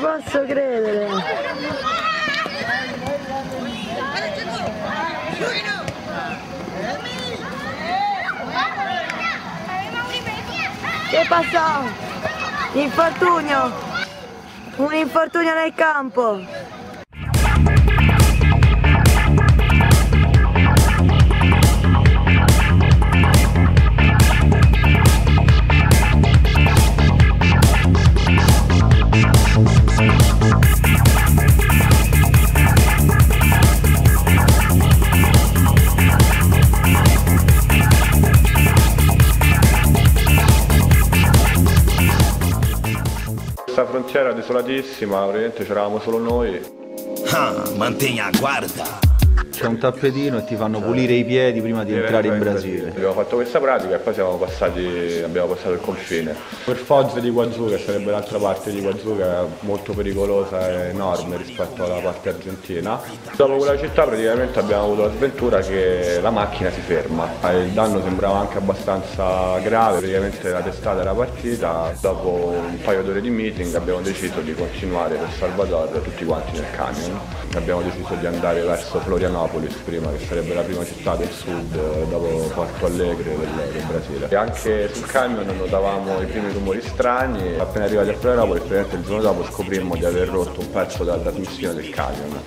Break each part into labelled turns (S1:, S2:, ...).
S1: posso credere. Che passa? Infortunio. Un infortunio nel campo.
S2: Frontiera desolatissima, praticamente c'eravamo solo noi.
S3: Ah, mantenga guarda.
S4: C'è un tappetino e ti fanno pulire i piedi prima di entrare in Brasile.
S2: Abbiamo fatto questa pratica e poi siamo passati, abbiamo passato il confine. Per Foz di Guazú, che sarebbe l'altra parte di Guazú, che è molto pericolosa e enorme rispetto alla parte argentina. Dopo quella città praticamente abbiamo avuto la sventura che la macchina si ferma. Il danno sembrava anche abbastanza grave, praticamente la testata era partita. Dopo un paio d'ore di meeting abbiamo deciso di continuare per Salvador tutti quanti nel camion. Abbiamo deciso di andare verso Florianopolis Florianopolis prima, che sarebbe la prima città del sud eh, dopo Porto Alegre del, del Brasile. E anche sul camion notavamo i primi rumori strani, appena arrivati a Florianopolis, praticamente il giorno dopo scoprimmo di aver rotto un pezzo della trasmissione del camion.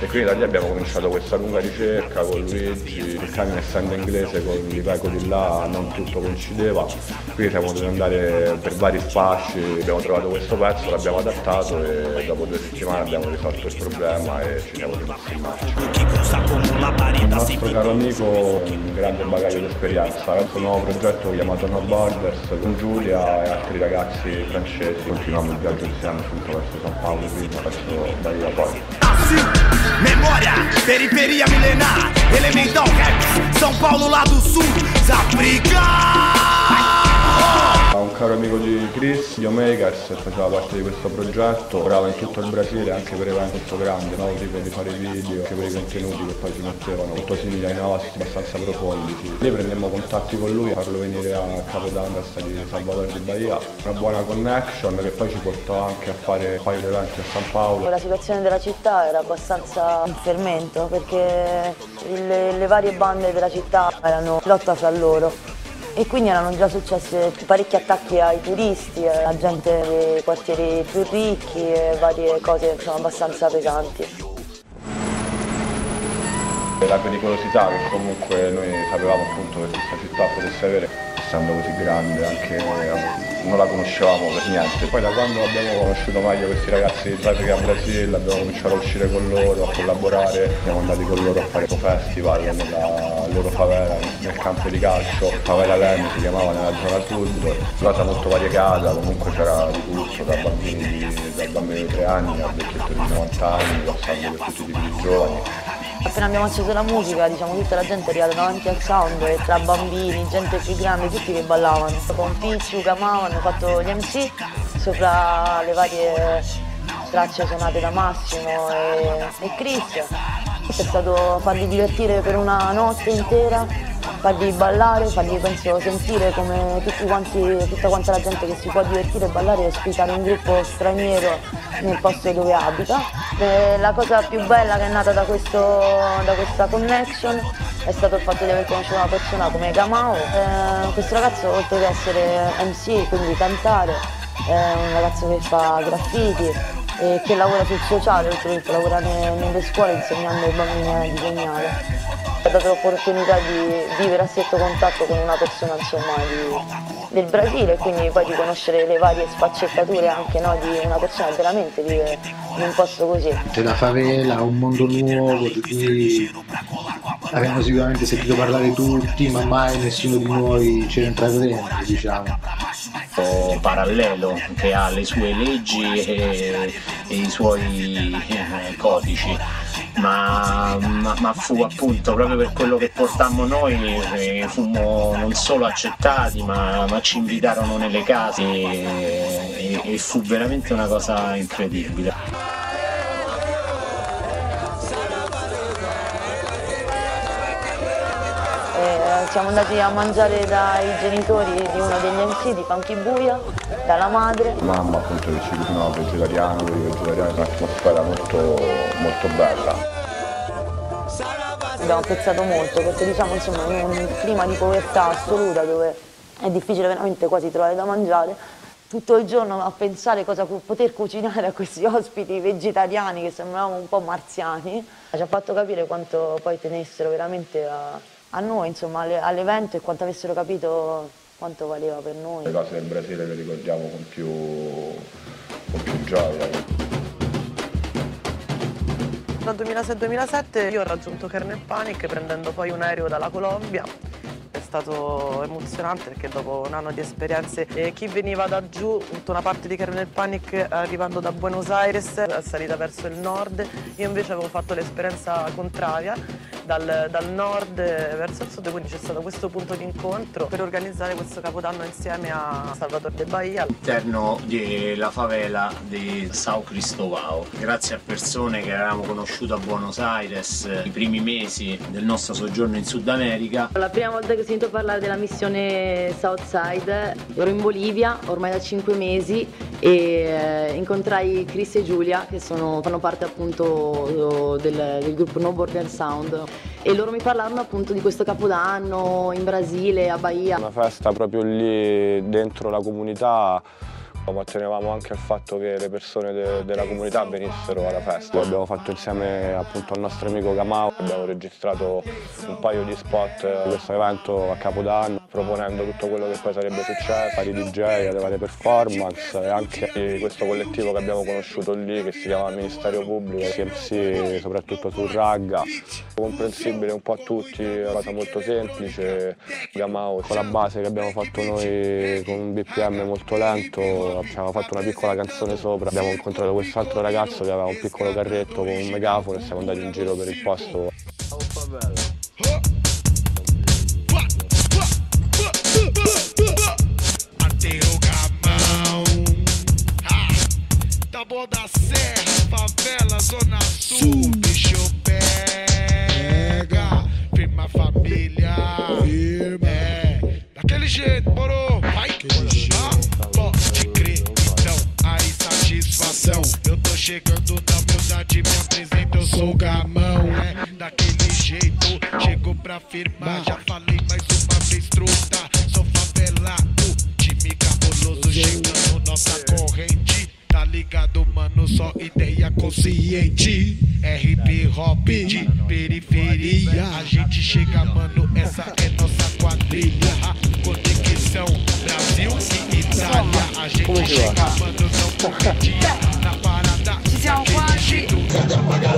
S2: E quindi da lì abbiamo cominciato questa lunga ricerca con Luigi, il camion essendo inglese con l'Iveco di là non tutto coincideva, quindi siamo dovuti andare per vari spacci, abbiamo trovato questo pezzo, l'abbiamo adattato e dopo due settimane abbiamo risolto il problema e ci siamo rimessi in marcia. Il nostro caro amico un grande bagaglio di esperienza, adesso un nuovo progetto chiamato No Borders con Giulia e altri ragazzi francesi, continuiamo il viaggio insieme appunto verso San Paolo prima, verso Bahia poi.
S3: Memória, periferia milenar, elemental rap, São Paulo lá do sul, Zaprica!
S2: Caro amico di Chris, Dio Makers, faceva parte di questo progetto, lavorava in tutto il Brasile anche per eventi molto grandi, nuovo tipo di fare video, anche per i contenuti che poi si mettevano molto simili ai nostri, abbastanza profondi. Sì. Noi prendemmo contatti con lui, farlo venire a Capodangas di Salvador di Bahia, una buona connection che poi ci portò anche a fare un paio di eventi a San Paolo.
S1: La situazione della città era abbastanza in fermento perché le, le varie bande della città erano lotta fra loro e quindi erano già successi parecchi attacchi ai turisti, alla gente dei quartieri più ricchi e varie cose insomma, abbastanza pesanti.
S2: La pericolosità che comunque noi sapevamo appunto che questa città potesse avere, essendo così grande, anche non la conoscevamo per niente. Poi da quando abbiamo conosciuto meglio questi ragazzi di Traffica Brasile, abbiamo cominciato a uscire con loro, a collaborare, siamo andati con loro a fare festival nella loro favela, nel campo di calcio, Favela Lemi si chiamava nella zona sud, cosa molto variegata, comunque c'era di tutto, da bambini da bambini di 3 anni a vecchietto di 90 anni, passando per tutti i tipi di giovani.
S1: Appena abbiamo acceso la musica, diciamo, tutta la gente è arrivata davanti al sound, e tra bambini, gente più grande, tutti che ballavano. Con Pizzu, Camao hanno fatto gli MC sopra le varie tracce suonate da Massimo e, e Chris. È stato farli divertire per una notte intera, farli ballare, farli penso sentire come quanti, tutta quanta la gente che si può divertire e ballare e ospitare un gruppo straniero nel posto dove abita. E la cosa più bella che è nata da, questo, da questa connection è stato il fatto di aver conosciuto una persona come Gamao. Eh, questo ragazzo oltre che essere MC, quindi cantare, è un ragazzo che fa graffiti, e che lavora sul sociale, oltretutto lavora nelle scuole insegnando ai bambini a disegnare. Dato l'opportunità di vivere a stretto contatto con una persona insomma, di, del Brasile e quindi poi di conoscere le varie sfaccettature anche no, di una persona che veramente vive in un posto così.
S5: C'è la favela, un mondo nuovo di cui abbiamo sicuramente sentito parlare tutti, ma mai nessuno di noi c'era entrato dentro, diciamo
S6: parallelo che ha le sue leggi e, e i suoi eh, codici. Ma, ma, ma, fu appunto proprio per quello che portammo noi che fummo non solo accettati ma, ma ci invitarono nelle case e, e, e fu veramente una cosa incredibile.
S1: Siamo andati a mangiare dai genitori di uno degli MC di Funky Buia, dalla madre.
S2: Mamma appunto che ci cucinava vegetariano, vegetariano, un'atmosfera molto, molto bella.
S1: Abbiamo apprezzato molto perché diciamo insomma in un clima di povertà assoluta dove è difficile veramente quasi trovare da mangiare, tutto il giorno a pensare cosa poter cucinare a questi ospiti vegetariani che sembravano un po' marziani, ci ha fatto capire quanto poi tenessero veramente a, a noi, insomma alle- all'evento e quanto avessero capito quanto valeva per noi.
S2: Le cose del Brasile le ricordiamo con più, con più gioia.
S7: Dal 2006-2007 io ho raggiunto Kernel Panic prendendo poi un aereo dalla Colombia. È stato emozionante perché dopo un anno di esperienze eh, chi veniva da giù, tutta una parte di Kernel Panic arrivando da Buenos Aires è salita verso il nord, io invece avevo fatto l'esperienza contraria dal, dal nord verso il sud, quindi c'è stato questo punto di incontro per organizzare questo capodanno insieme a Salvador de Bahia.
S6: all'interno della favela di Sao Cristovao. Grazie a persone che avevamo conosciuto a Buenos Aires eh, i primi mesi del nostro soggiorno in Sud America.
S8: La prima volta che ho sentito parlare della missione Southside ero in Bolivia ormai da 5 mesi e eh, incontrai Chris e Giulia che sono- fanno parte appunto del, del gruppo No Border Sound e loro mi parlarono appunto di questo capodanno in Brasile, a Bahia.
S2: Una festa proprio lì dentro la comunità, ma tenevamo anche al fatto che le persone de- della comunità venissero alla festa. L'abbiamo fatto insieme appunto al nostro amico Camao, abbiamo registrato un paio di spot di questo evento a Capodanno, proponendo tutto quello che poi sarebbe successo, vari DJ, le varie performance e anche questo collettivo che abbiamo conosciuto lì che si chiama Ministero Pubblico, CMC, soprattutto sul ragga. Comprensibile un po' a tutti, è una cosa molto semplice, Gamao con la base che abbiamo fatto noi con un BPM molto lento, abbiamo fatto una piccola canzone sopra, abbiamo incontrato quest'altro ragazzo che aveva un piccolo carretto con un megafono e siamo andati in giro per il posto.
S3: Da Serra, favela, Zona Sul. Chegando na humildade, me apresento, eu sou Gamão. É, daquele jeito, chego pra firmar. Já falei mais uma vez, truta. Sou favelado, time cabuloso chegando nossa corrente. Tá ligado, mano? Só ideia consciente. É hip hop de periferia. A gente chega, mano. Essa é nossa quadrilha. Conexão Brasil e Itália. A gente chega, mano. Não competia Oh my God.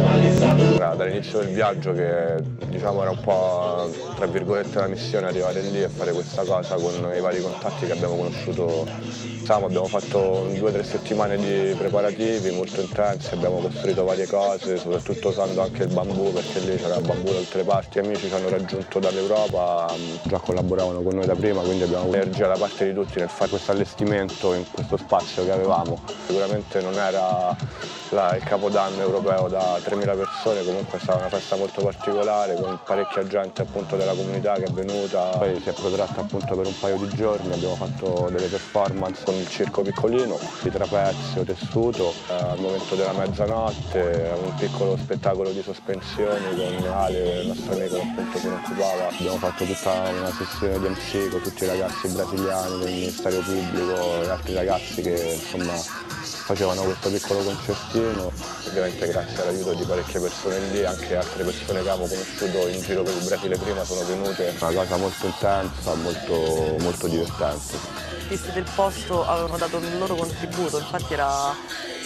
S3: Quasi.
S2: Era dall'inizio del viaggio che diciamo era un po' tra virgolette la missione arrivare lì e fare questa cosa con i vari contatti che abbiamo conosciuto. Diciamo, abbiamo fatto due o tre settimane di preparativi molto intensi, abbiamo costruito varie cose, soprattutto usando anche il bambù perché lì c'era bambù da le parti. Amici ci hanno raggiunto dall'Europa, mh, già collaboravano con noi da prima, quindi abbiamo energia da parte di tutti nel fare questo allestimento in questo spazio che avevamo. Sicuramente non era la- il capodanno europeo da 3.000 persone, comunque è stata una festa molto particolare con parecchia gente appunto della comunità che è venuta, poi si è protratta appunto per un paio di giorni, abbiamo fatto delle performance con il circo piccolino, di trapezio, tessuto, eh, al momento della mezzanotte, un piccolo spettacolo di sospensioni con Ale, il nostro amico che appunto se ne occupava, abbiamo fatto tutta una sessione di MC con tutti i ragazzi brasiliani del Ministero Pubblico e altri ragazzi che insomma facevano questo piccolo concertino, ovviamente grazie all'aiuto di parecchie persone lì, anche altre persone che avevo conosciuto in giro per il Brasile prima sono venute. Una cosa molto intensa, molto, molto divertente.
S7: Gli artisti del posto avevano dato il loro contributo, infatti era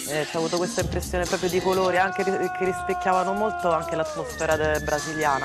S7: eh, c'è avuto questa impressione proprio di colori anche che rispecchiavano molto anche l'atmosfera brasiliana.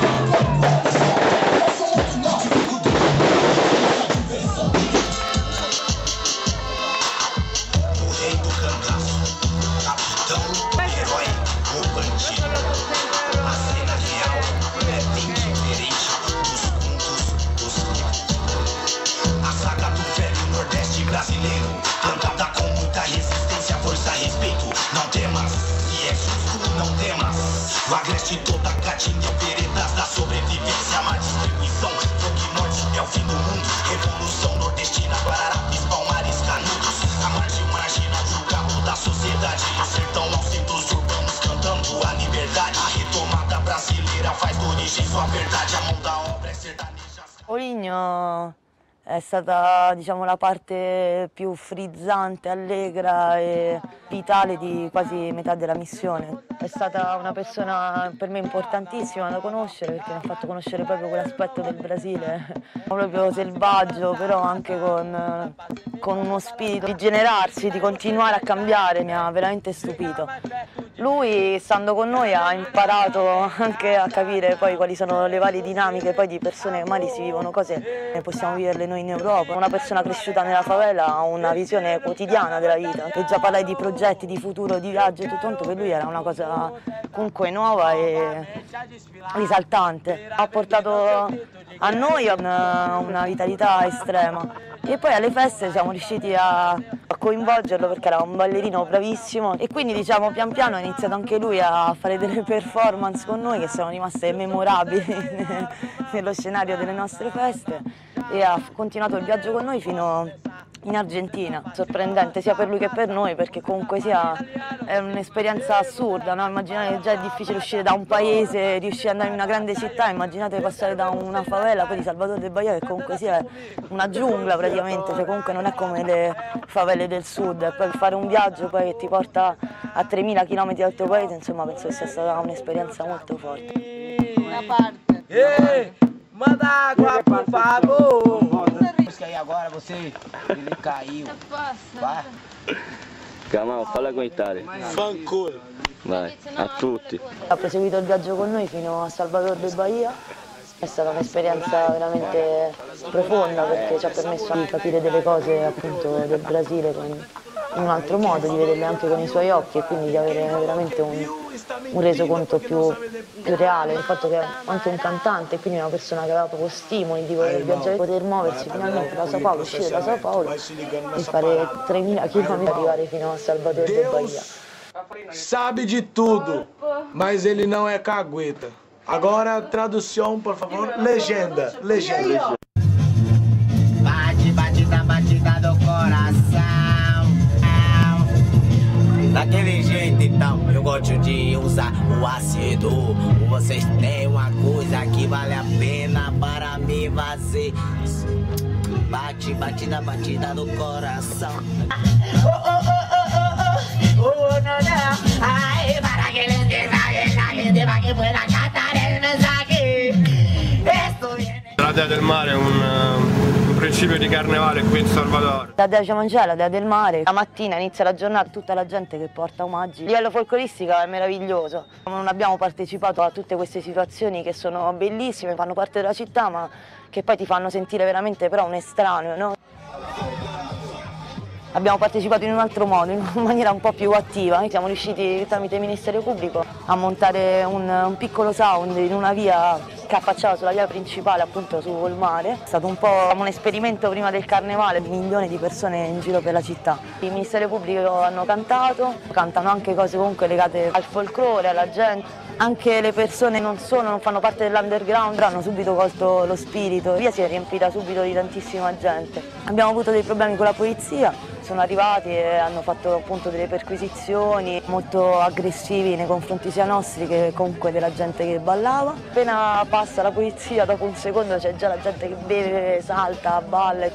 S9: do mundo. Revolução nordestina, Guararapes, Palmares, Canudos. A margem margina julgado da sociedade. O sertão aos centros urbanos cantando a liberdade. A retomada brasileira faz da origem sua verdade. A mão da obra é sertaneja.
S1: Foligno è stata diciamo, la parte più frizzante, allegra e vitale di quasi metà della missione. È stata una persona per me importantissima da conoscere perché mi ha fatto conoscere proprio quell'aspetto del Brasile, proprio selvaggio, però anche con, con uno spirito di generarsi, di continuare a cambiare, mi ha veramente stupito. Lui, stando con noi, ha imparato anche a capire poi quali sono le varie dinamiche poi di persone che magari si vivono cose e possiamo viverle noi in Europa. Una persona cresciuta nella favela ha una visione quotidiana della vita e già parlare di progetti, di futuro, di viaggio e tutto quanto per lui era una cosa comunque nuova e risaltante. Ha portato a noi una, una vitalità estrema. E poi alle feste siamo riusciti a, a coinvolgerlo perché era un ballerino bravissimo. E quindi diciamo pian piano ha iniziato anche lui a fare delle performance con noi che sono rimaste memorabili nello scenario delle nostre feste. E ha continuato il viaggio con noi fino in Argentina, sorprendente sia per lui che per noi perché comunque sia è un'esperienza assurda, no? immaginate che già è difficile uscire da un paese, riuscire ad andare in una grande città, immaginate passare da una favela poi di Salvador del Bahia che comunque sia una giungla praticamente, cioè comunque non è come le favelle del sud, e poi fare un viaggio poi che ti porta a 3000 km dal tuo paese, insomma penso che sia stata un'esperienza molto forte.
S10: Una parte. Manda água, por favor. Busca aí agora, você. Ele caiu. Vai.
S11: Camao, falla con Italia.
S3: Fanculo.
S11: Vai, a tutti.
S1: Ha proseguito il viaggio con noi fino a Salvador del Bahia. È stata un'esperienza veramente profonda perché ci ha permesso di capire delle cose appunto del Brasile con- in un altro modo, di vederle anche con i suoi occhi e quindi di avere veramente un, un resoconto più, più reale. Il fatto che anche un cantante, quindi una persona che aveva proprio stimoli di voler viaggiare, poter muoversi finalmente da Sao Paulo, uscire da Sao Paulo e fare 3.000 km arrivare fino a Salvador del Bahia.
S3: Sabe de tudo, mas ele não é cagueta. Agora, tradução, por favor. Legenda, legenda.
S10: Daquele jeito então, eu gosto de usar o ácido. Vocês têm uma coisa que vale a pena para me fazer. Bate, na batida do coração. Oh, oh, oh, oh, oh, oh, no, no. Ay, para que les gente para que pueda cantar el mensaje. Esto viene.
S2: La Dea del Mare è un, eh, principio di carnevale qui in Salvador.
S1: La Dea Ciamangela, la Dea del Mare, la mattina inizia la giornata tutta la gente che porta omaggi. A livello folcloristico è meraviglioso. Non abbiamo partecipato a tutte queste situazioni che sono bellissime, fanno parte della città, ma che poi ti fanno sentire veramente però un estraneo, no? Abbiamo partecipato in un altro modo, in maniera un po' più attiva. Siamo riusciti tramite il Ministero Pubblico a montare un, un piccolo sound in una via che affacciava sulla via principale appunto sul mare. È stato un po' un esperimento prima del carnevale, milioni di persone in giro per la città. Il Ministero Pubblico hanno cantato, cantano anche cose comunque legate al folklore, alla gente. Anche le persone non sono, non fanno parte dell'underground, hanno subito colto lo spirito. Via si è riempita subito di tantissima gente. Abbiamo avuto dei problemi con la polizia, sono arrivati e hanno fatto appunto delle perquisizioni molto aggressivi nei confronti sia nostri che comunque della gente che ballava. Appena passa la polizia, dopo un secondo c'è già la gente che beve, salta, balla.